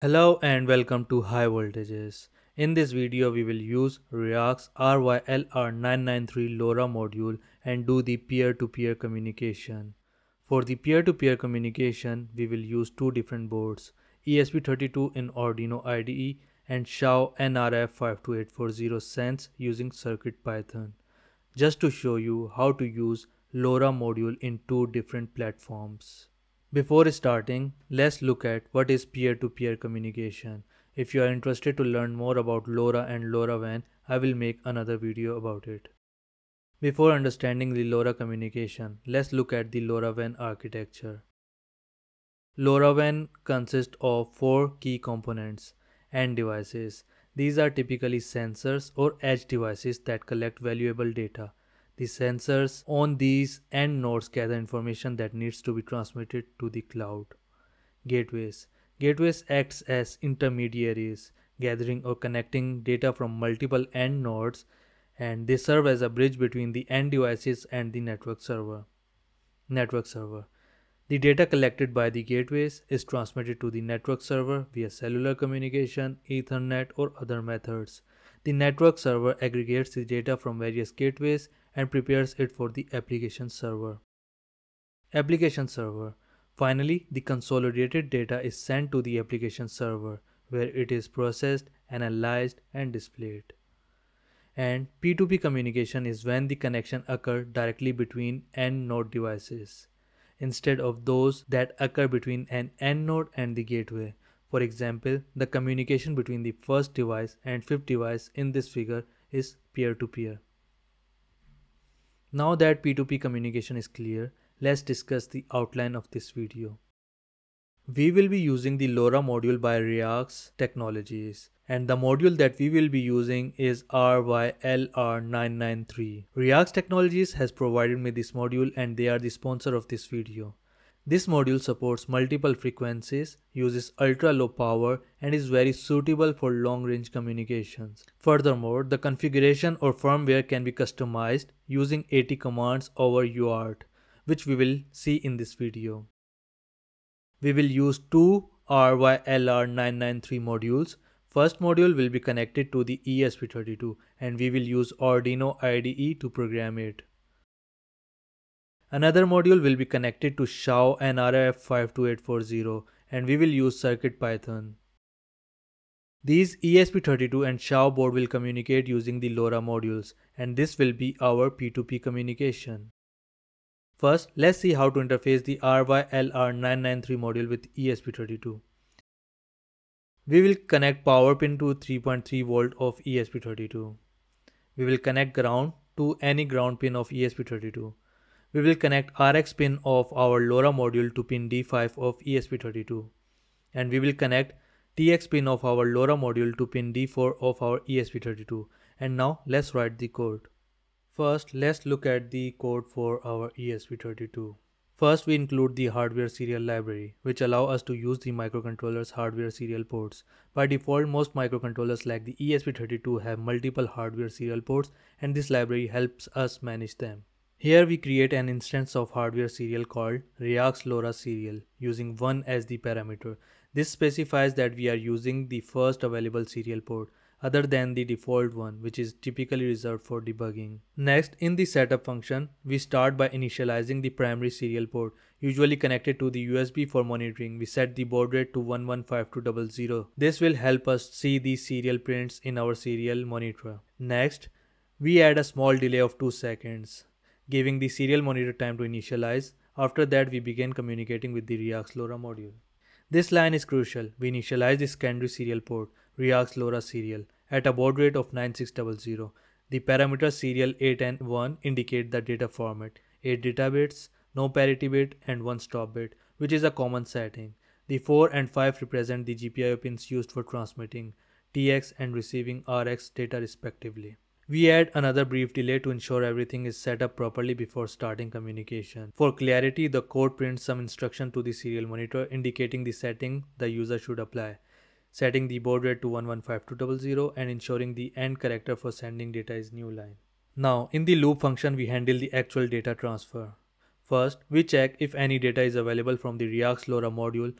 Hello and welcome to High Voltages. In this video we will use REYAX RYLR993 LoRa module and do the peer-to-peer -peer communication. For the peer-to-peer -peer communication we will use two different boards ESP32 in Arduino IDE and Xiao NRF52840 Sense using CircuitPython. Just to show you how to use LoRa module in two different platforms. Before starting, let's look at what is peer-to-peer -peer communication. If you are interested to learn more about LoRa and LoRaWAN, I will make another video about it. Before understanding the LoRa communication, let's look at the LoRaWAN architecture. LoRaWAN consists of four key components and devices. These are typically sensors or edge devices that collect valuable data the sensors on these end nodes gather information that needs to be transmitted to the cloud. Gateways. Gateways acts as intermediaries, gathering or connecting data from multiple end nodes and they serve as a bridge between the end devices and the network server. Network server. The data collected by the gateways is transmitted to the network server via cellular communication, Ethernet or other methods. The network server aggregates the data from various gateways and prepares it for the application server. Application server. Finally, the consolidated data is sent to the application server where it is processed, analyzed and displayed. And P2P communication is when the connection occurs directly between end node devices instead of those that occur between an end node and the gateway. For example, the communication between the first device and fifth device in this figure is peer-to-peer. -peer. Now that P2P communication is clear, let's discuss the outline of this video. We will be using the LoRa module by REYAX Technologies and the module that we will be using is RYLR993. REYAX Technologies has provided me this module and they are the sponsor of this video. This module supports multiple frequencies, uses ultra low power and is very suitable for long range communications. Furthermore, the configuration or firmware can be customized using AT commands over UART, which we will see in this video. We will use two RYLR993 modules. First module will be connected to the ESP32 and we will use Arduino IDE to program it. Another module will be connected to Xiao NRF52840 and we will use CircuitPython. These ESP32 and Xiao board will communicate using the LoRa modules and this will be our P2P communication. First, let's see how to interface the RYLR993 module with ESP32. We will connect power pin to 3.3 volt of ESP32. We will connect ground to any ground pin of ESP32 we will connect RX pin of our LoRa module to pin D5 of ESP32 and we will connect TX pin of our LoRa module to pin D4 of our ESP32 and now let's write the code. First let's look at the code for our ESP32. First we include the hardware serial library which allow us to use the microcontroller's hardware serial ports. By default most microcontrollers like the ESP32 have multiple hardware serial ports and this library helps us manage them. Here we create an instance of hardware serial called REYAX LoRa serial using 1 as the parameter. This specifies that we are using the first available serial port other than the default one which is typically reserved for debugging. Next in the setup function we start by initializing the primary serial port usually connected to the USB for monitoring. We set the baud rate to 115200. This will help us see the serial prints in our serial monitor. Next we add a small delay of 2 seconds giving the serial monitor time to initialize. After that, we begin communicating with the REYAX LoRa module. This line is crucial. We initialize the secondary serial port, REYAX LoRa serial, at a baud rate of 9600. The parameters serial 8 and 1 indicate the data format, 8 data bits, no parity bit and 1 stop bit, which is a common setting. The 4 and 5 represent the GPIO pins used for transmitting TX and receiving RX data respectively. We add another brief delay to ensure everything is set up properly before starting communication. For clarity, the code prints some instruction to the serial monitor indicating the setting the user should apply, setting the baud rate to 115200 and ensuring the end character for sending data is new line. Now, in the loop function, we handle the actual data transfer. First, we check if any data is available from the REYAX LoRa module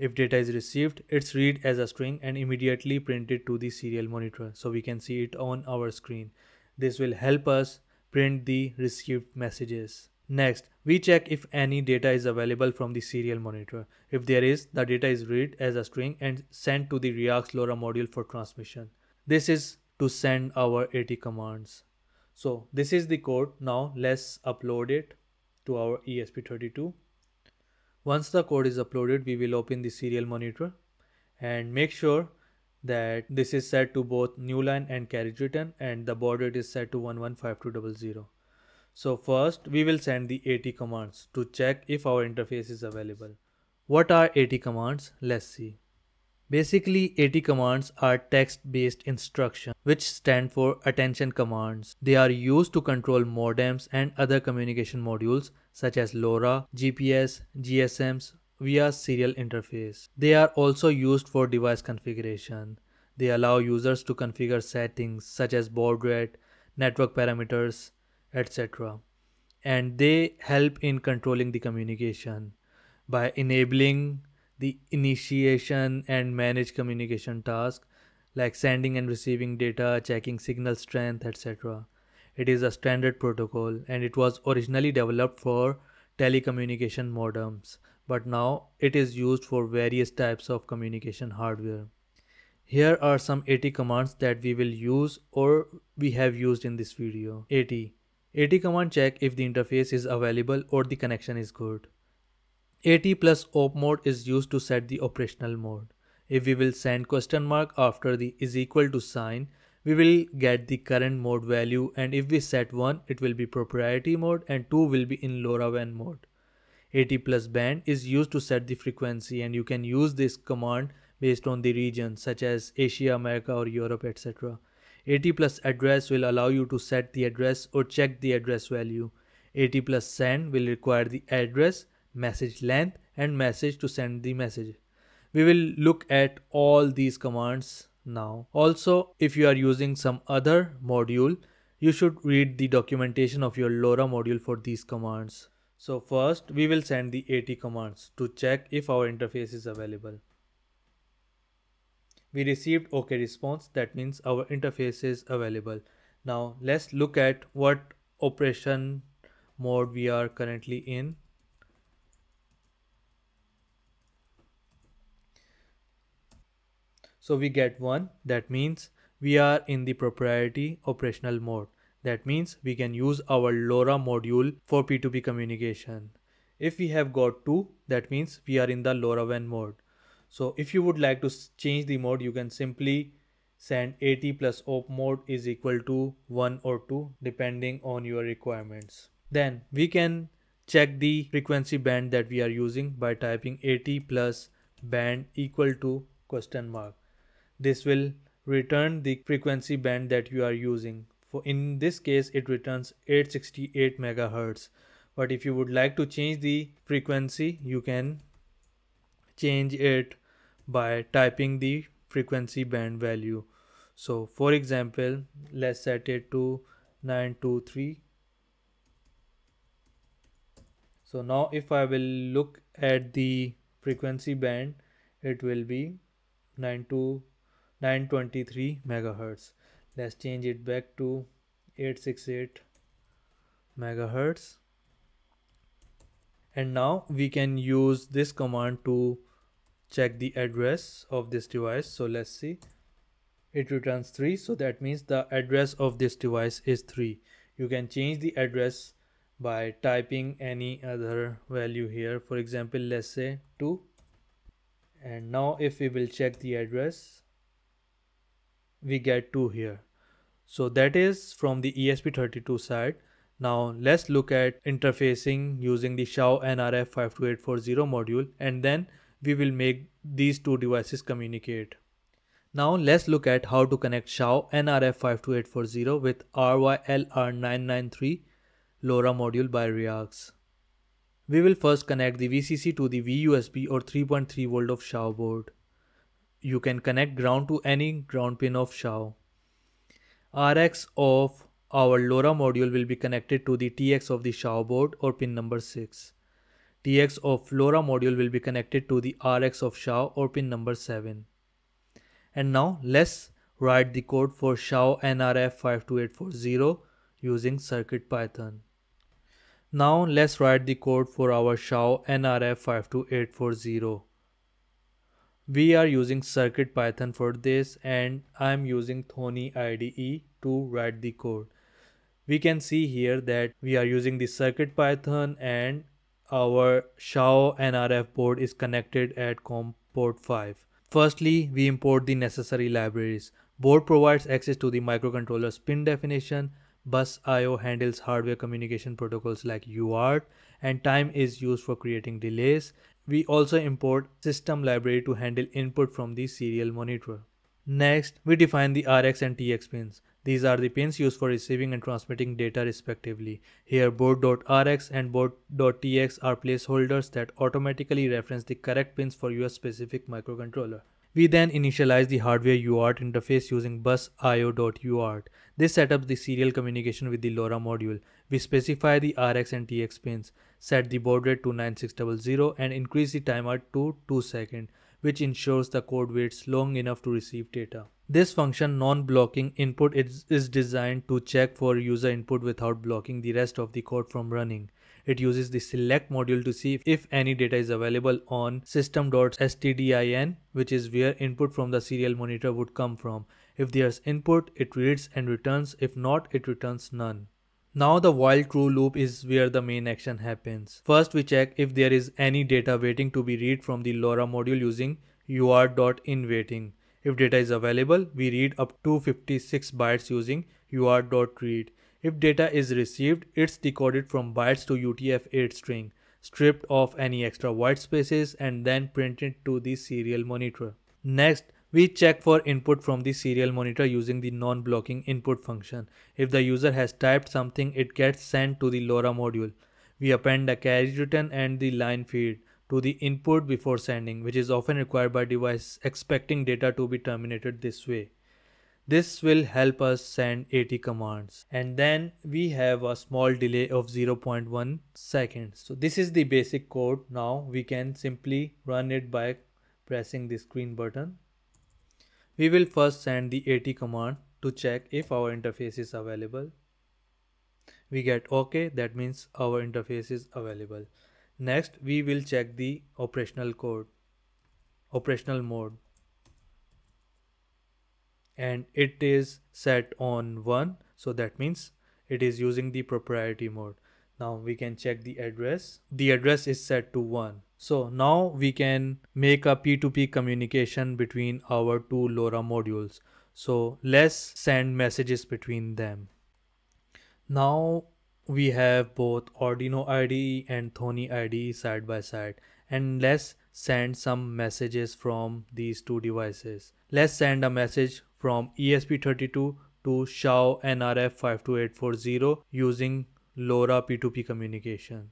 If data is received, it's read as a string and immediately printed to the serial monitor. So we can see it on our screen. This will help us print the received messages. Next, we check if any data is available from the serial monitor. If there is, the data is read as a string and sent to the REYAX LoRa module for transmission. This is to send our AT commands. So this is the code. Now let's upload it to our ESP32. Once the code is uploaded, we will open the serial monitor and make sure that this is set to both new line and carriage return and the baud rate is set to 115200. So first we will send the AT commands to check if our interface is available. What are AT commands? Let's see. Basically, AT commands are text-based instructions which stand for attention commands. They are used to control modems and other communication modules such as LoRa, GPS, GSMs via serial interface. They are also used for device configuration. They allow users to configure settings such as baud rate, network parameters, etc. And they help in controlling the communication by enabling the initiation and manage communication tasks like sending and receiving data, checking signal strength, etc. It is a standard protocol and it was originally developed for telecommunication modems, but now it is used for various types of communication hardware. Here are some AT commands that we will use or we have used in this video. AT. AT command check if the interface is available or the connection is good. AT plus op mode is used to set the operational mode. If we will send question mark after the is equal to sign, we will get the current mode value and if we set 1 it will be proprietary mode and 2 will be in LoRaWAN mode. AT plus band is used to set the frequency and you can use this command based on the region such as Asia, America or Europe etc. AT plus address will allow you to set the address or check the address value. AT plus send will require the address message length and message to send the message. We will look at all these commands now. Also, if you are using some other module, you should read the documentation of your LoRa module for these commands. So first, we will send the AT commands to check if our interface is available. We received OK response, that means our interface is available. Now let's look at what operation mode we are currently in. So we get one, that means we are in the proprietary operational mode. That means we can use our LoRa module for P2P communication. If we have got two, that means we are in the LoRaWAN mode. So if you would like to change the mode, you can simply send AT plus op mode is equal to 1 or 2 depending on your requirements. Then we can check the frequency band that we are using by typing AT plus band equal to question mark this will return the frequency band that you are using. For in this case it returns 868 megahertz. But if you would like to change the frequency you can change it by typing the frequency band value. So for example let's set it to 923 so now if I will look at the frequency band it will be 92 923 megahertz. Let's change it back to 868 megahertz. And now we can use this command to check the address of this device. So let's see. It returns 3 so that means the address of this device is 3 you can change the address by typing any other value here. For example let's say 2 and now if we will check the address we get 2 here. So that is from the ESP32 side. Now let's look at interfacing using the Xiao NRF52840 module and then we will make these two devices communicate. Now let's look at how to connect Xiao NRF52840 with RYLR993 LoRa module by REYAX. We will first connect the VCC to the VUSB or 3.3 volt of Xiao board you can connect ground to any ground pin of Xiao. RX of our LoRa module will be connected to the TX of the Xiao board or pin number 6. TX of LoRa module will be connected to the RX of Xiao or pin number 7. And now let's write the code for Xiao NRF52840 using CircuitPython. Now let's write the code for our Xiao NRF52840. We are using CircuitPython for this and I'm using Thonny IDE to write the code. We can see here that we are using the CircuitPython and our Xiao NRF board is connected at COM port 5. Firstly, we import the necessary libraries. Board provides access to the microcontroller's pin definition. Bus IO handles hardware communication protocols like UART and time is used for creating delays. We also import system library to handle input from the serial monitor. Next, we define the RX and TX pins. These are the pins used for receiving and transmitting data respectively. Here board.rx and board.tx are placeholders that automatically reference the correct pins for your specific microcontroller. We then initialize the hardware UART interface using bus io.uart. This sets up the serial communication with the LoRa module. We specify the RX and TX pins, set the baud rate to 9600 and increase the timer to 2 seconds, which ensures the code waits long enough to receive data. This function non-blocking input is, is designed to check for user input without blocking the rest of the code from running. It uses the select module to see if any data is available on system.stdin, which is where input from the serial monitor would come from. If there's input, it reads and returns. If not, it returns none. Now the while true loop is where the main action happens. First we check if there is any data waiting to be read from the LoRa module using uart.inWaiting. If data is available, we read up to 56 bytes using uart.read. If data is received, it's decoded from bytes to UTF-8 string, stripped of any extra white spaces and then printed to the serial monitor. Next, we check for input from the serial monitor using the non-blocking input function. If the user has typed something, it gets sent to the LoRa module. We append a carriage return and the line feed to the input before sending, which is often required by device expecting data to be terminated this way. This will help us send AT commands. And then we have a small delay of 0.1 seconds. So this is the basic code. Now we can simply run it by pressing the green button. We will first send the AT command to check if our interface is available. We get OK, that means our interface is available. Next, we will check the operational code, operational mode. And it is set on 1. So that means it is using the proprietary mode. Now we can check the address. The address is set to 1. So now we can make a P2P communication between our two LoRa modules. So let's send messages between them. Now we have both Arduino IDE and Thonny IDE side by side and let's send some messages from these two devices. Let's send a message from ESP32 to Xiao NRF52840 using LoRa P2P communication.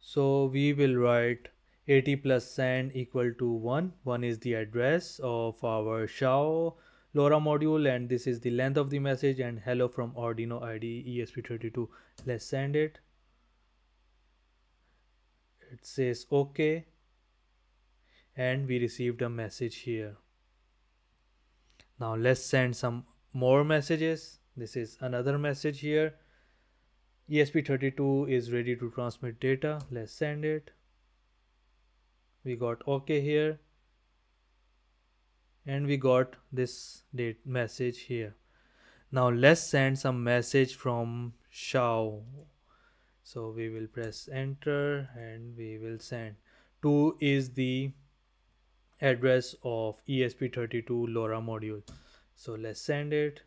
So we will write AT plus send equal to 1. 1 is the address of our Xiao LoRa module and this is the length of the message and hello from Arduino IDE ESP32. Let's send it. It says OK and we received a message here. Now let's send some more messages. This is another message here. ESP32 is ready to transmit data. Let's send it. We got OK here and we got this date message here. Now let's send some message from Xiao so we will press enter and we will send. 2 is the address of ESP32 LoRa module. So let's send it.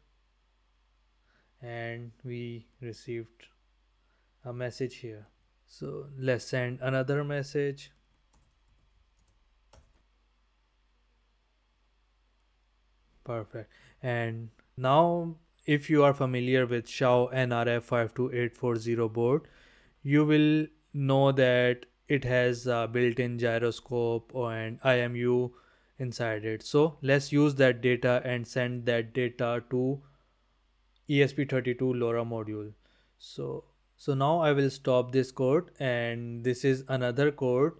And we received a message here. So let's send another message Perfect. And now if you are familiar with Xiao NRF52840 board, you will know that it has a built-in gyroscope and IMU inside it. So let's use that data and send that data to ESP32 LoRa module. So So now I will stop this code and this is another code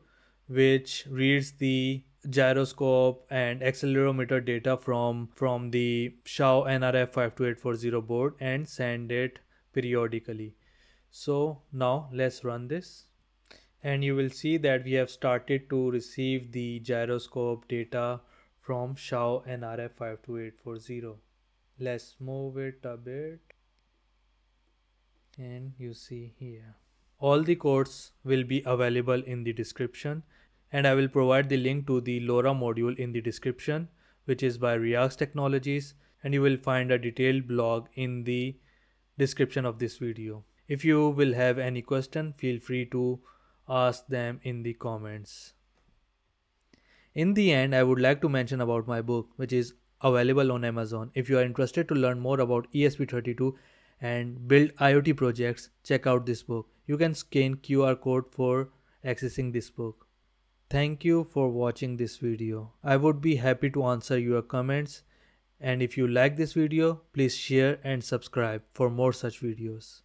which reads the gyroscope and accelerometer data from from the Xiao NRF52840 board and send it periodically. So now let's run this and you will see that we have started to receive the gyroscope data from Xiao NRF52840. Let's move it a bit and you see here. All the codes will be available in the description and I will provide the link to the LoRa module in the description which is by REYAX Technologies and you will find a detailed blog in the description of this video. If you will have any question feel free to ask them in the comments. In the end, I would like to mention about my book, which is available on Amazon. If you are interested to learn more about ESP32 and build IoT projects, check out this book. You can scan QR code for accessing this book. Thank you for watching this video. I would be happy to answer your comments and if you like this video, please share and subscribe for more such videos.